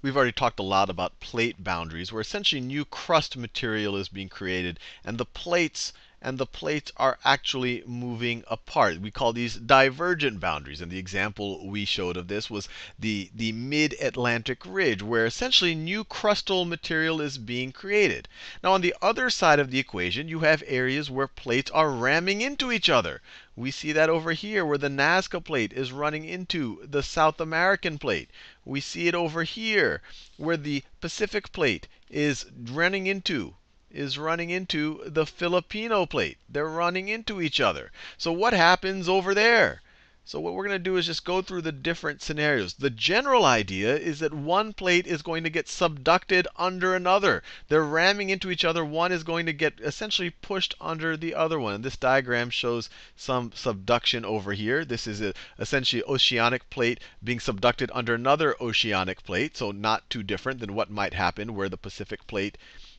we've already talked a lot about plate boundaries, where essentially new crust material is being created, and the plates and the plates are actually moving apart. We call these divergent boundaries. And the example we showed of this was the, the mid-Atlantic ridge, where essentially new crustal material is being created. Now on the other side of the equation, you have areas where plates are ramming into each other. We see that over here where the Nazca plate is running into the South American plate. We see it over here where the Pacific plate is running into is running into the Filipino plate. They're running into each other. So what happens over there? So what we're going to do is just go through the different scenarios. The general idea is that one plate is going to get subducted under another. They're ramming into each other. One is going to get essentially pushed under the other one. And this diagram shows some subduction over here. This is a, essentially oceanic plate being subducted under another oceanic plate. So not too different than what might happen where the Pacific plate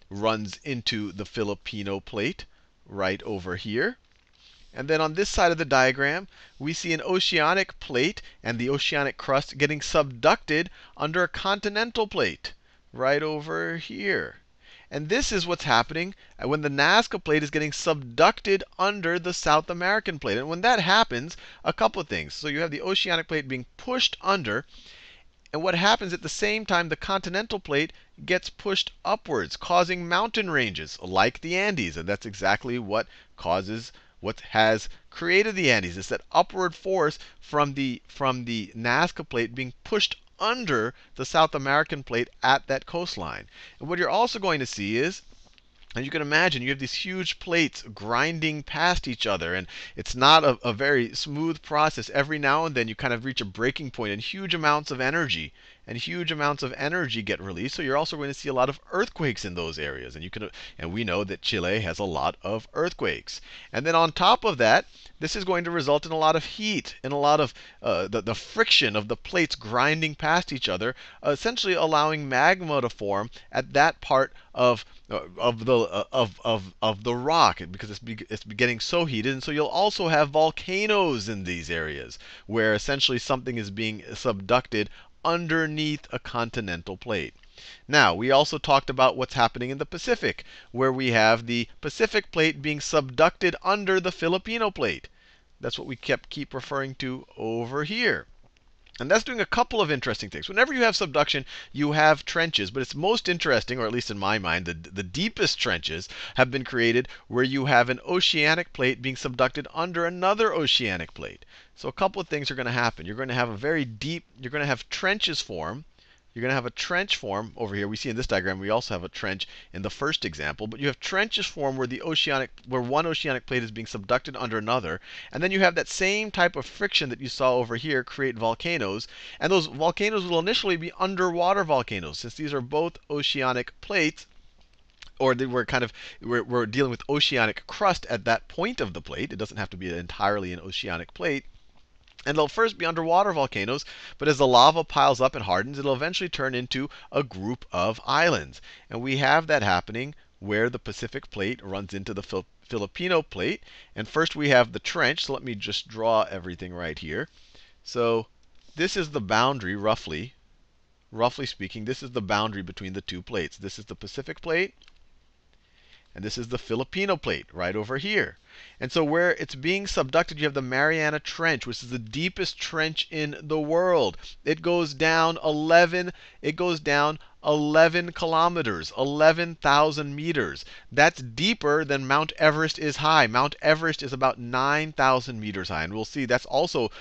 runs into the Filipino plate right over here. And then on this side of the diagram, we see an oceanic plate and the oceanic crust getting subducted under a continental plate right over here. And this is what's happening when the Nazca plate is getting subducted under the South American plate. And when that happens, a couple of things. So you have the oceanic plate being pushed under, and what happens at the same time, the continental plate gets pushed upwards, causing mountain ranges like the Andes. And that's exactly what causes what has created the Andes. It's that upward force from the, from the Nazca plate being pushed under the South American plate at that coastline. And what you're also going to see is and you can imagine you have these huge plates grinding past each other, and it's not a, a, very smooth process. Every now and then you kind of reach a breaking point, and huge amounts of energy and huge amounts of energy get released. So you're also going to see a lot of earthquakes in those areas, and you can and we know that Chile has a lot of earthquakes. And then on top of that, this is going to result in a lot of heat, in a lot of uh, the, the friction of the plates grinding past each other, essentially allowing magma to form at that part of uh, of the uh, of of of the rock because it's it's getting so heated and so you'll also have volcanoes in these areas where essentially something is being subducted underneath a continental plate. Now, we also talked about what's happening in the Pacific, where we have the Pacific plate being subducted under the Filipino plate. That's what we kept keep referring to over here. And that's doing a couple of interesting things. Whenever you have subduction, you have trenches. But it's most interesting, or at least in my mind, the, the deepest trenches have been created where you have an oceanic plate being subducted under another oceanic plate. So a couple of things are going to happen. You're going to have a very deep, you're going to have trenches form you're going to have a trench form over here. We see in this diagram we also have a trench in the first example, but you have trenches form where the oceanic where one oceanic plate is being subducted under another, and then you have that same type of friction that you saw over here create volcanoes, and those volcanoes will initially be underwater volcanoes since these are both oceanic plates or we're kind of we're, we're dealing with oceanic crust at that point of the plate. It doesn't have to be entirely an oceanic plate. And they'll first be underwater volcanoes, but as the lava piles up and hardens, it'll eventually turn into a group of islands. And we have that happening where the Pacific plate runs into the Fil Filipino plate. And first we have the trench. So let me just draw everything right here. So this is the boundary, roughly. Roughly speaking, this is the boundary between the two plates. This is the Pacific plate, and this is the Filipino plate right over here. And so where it's being subducted, you have the Mariana Trench, which is the deepest trench in the world. It goes down 11, it goes down 11 kilometers, 11,000 meters. That's deeper than Mount Everest is high. Mount Everest is about 9,000 meters high. And we'll see that's also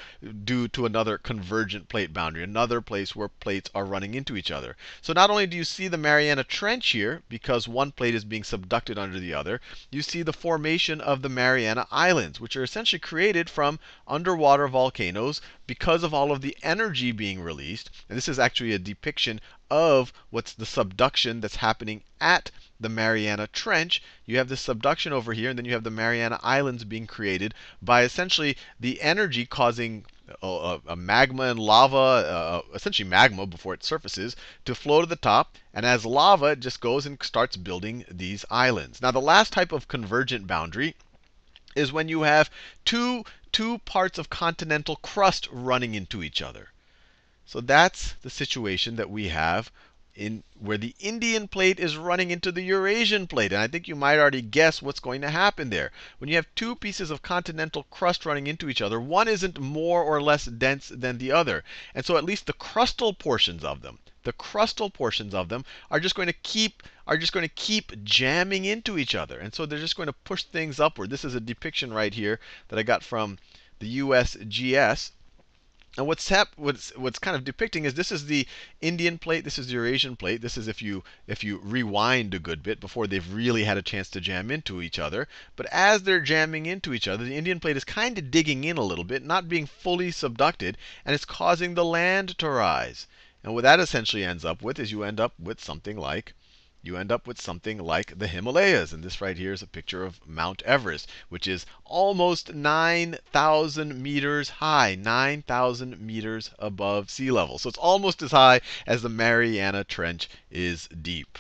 due to another convergent plate boundary, another place where plates are running into each other. So not only do you see the Mariana Trench here, because one plate is being subducted under the other, you see the formation of the Mariana Islands, which are essentially created from underwater volcanoes because of all of the energy being released. And this is actually a depiction of what's the subduction that's happening at the Mariana Trench. You have this subduction over here, and then you have the Mariana Islands being created by essentially the energy causing a, a magma and lava, uh, essentially magma before it surfaces, to flow to the top. And as lava, it just goes and starts building these islands. Now, the last type of convergent boundary is when you have two, two parts of continental crust running into each other. So that's the situation that we have in where the Indian plate is running into the Eurasian plate. And I think you might already guess what's going to happen there. When you have two pieces of continental crust running into each other, one isn't more or less dense than the other. And so at least the crustal portions of them, the crustal portions of them are just going to keep are just going to keep jamming into each other. And so they're just going to push things upward. This is a depiction right here that I got from the USGS. And what's, what's what's kind of depicting is this is the Indian plate, this is the Eurasian plate. This is if you if you rewind a good bit before they've really had a chance to jam into each other. But as they're jamming into each other, the Indian plate is kind of digging in a little bit, not being fully subducted, and it's causing the land to rise. And what that essentially ends up with is you end up with something like you end up with something like the Himalayas. And this right here is a picture of Mount Everest, which is almost 9,000 meters high, 9,000 meters above sea level. So it's almost as high as the Mariana Trench is deep.